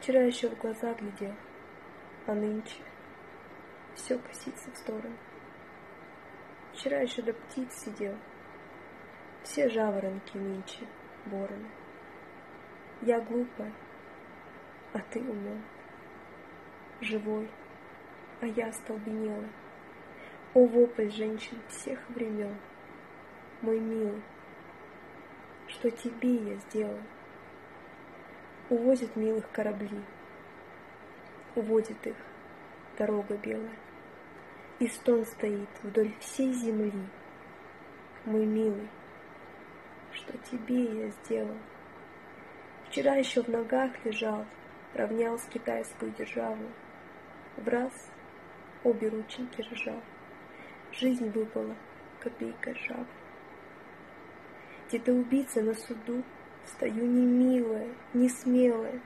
Вчера еще в глаза глядел, а нынче все косится в сторону. Вчера еще до птиц сидел, все жаворонки нынче вороны. Я глупая, а ты умен, живой, а я остолбенела. О, вопль женщин всех времен, мой милый, что тебе я сделал? Увозят милых корабли, уводит их дорога белая, и стон стоит вдоль всей земли. Мой милый, что тебе я сделал? Вчера еще в ногах лежал, равнял с китайскую державу. В раз обе рученьки ржал. Жизнь выпала копейка ржавой. Где-то убийца на суду, стою не не смелая,